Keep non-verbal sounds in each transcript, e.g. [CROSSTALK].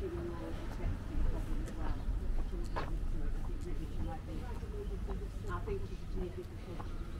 I think she just needs it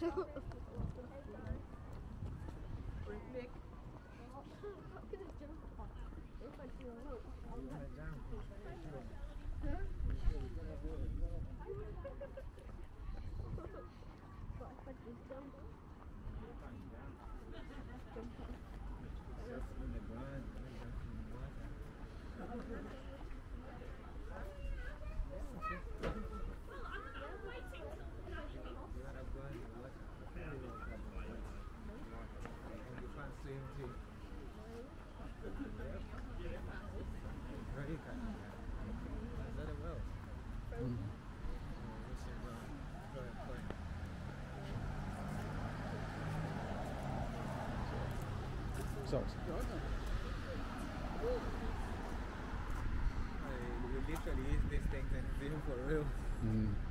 Yeah. [LAUGHS] songs. You literally eat these things and feel for real. Mm.